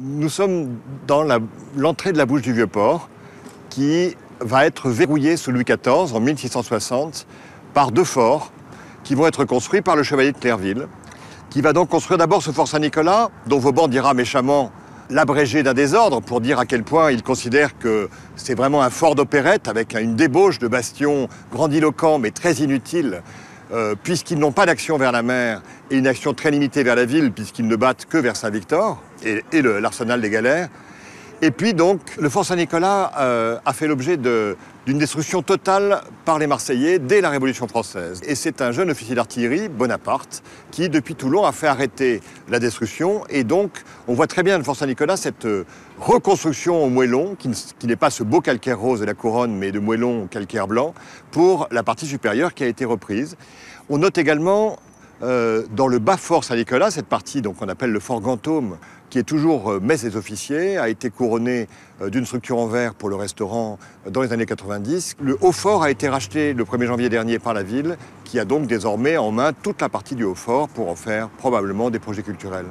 Nous sommes dans l'entrée de la bouche du Vieux-Port qui va être verrouillée sous Louis XIV en 1660 par deux forts qui vont être construits par le chevalier de Clairville, qui va donc construire d'abord ce fort Saint-Nicolas, dont Vauban dira méchamment l'abrégé d'un désordre pour dire à quel point il considère que c'est vraiment un fort d'opérette avec une débauche de bastions grandiloquents mais très inutiles euh, puisqu'ils n'ont pas d'action vers la mer et une action très limitée vers la ville, puisqu'ils ne battent que vers Saint-Victor et, l'arsenal des galères. Et puis donc, le fort Saint-Nicolas euh, a fait l'objet d'une destruction totale par les Marseillais dès la Révolution française. Et c'est un jeune officier d'artillerie, Bonaparte, qui depuis Toulon a fait arrêter la destruction. Et donc, on voit très bien le fort Saint-Nicolas, cette euh, reconstruction au moellon, qui, n'est pas ce beau calcaire rose de la couronne, mais de moellon calcaire blanc, pour la partie supérieure qui a été reprise. On note également euh, dans le bas fort Saint-Nicolas, cette partie qu'on appelle le fort Gantôme, qui est toujours euh, messe officiers, a été couronné euh, d'une structure en verre pour le restaurant dans les années 90. Le haut fort a été racheté le 1er janvier dernier par la ville, qui a donc désormais en main toute la partie du haut fort pour en faire probablement des projets culturels.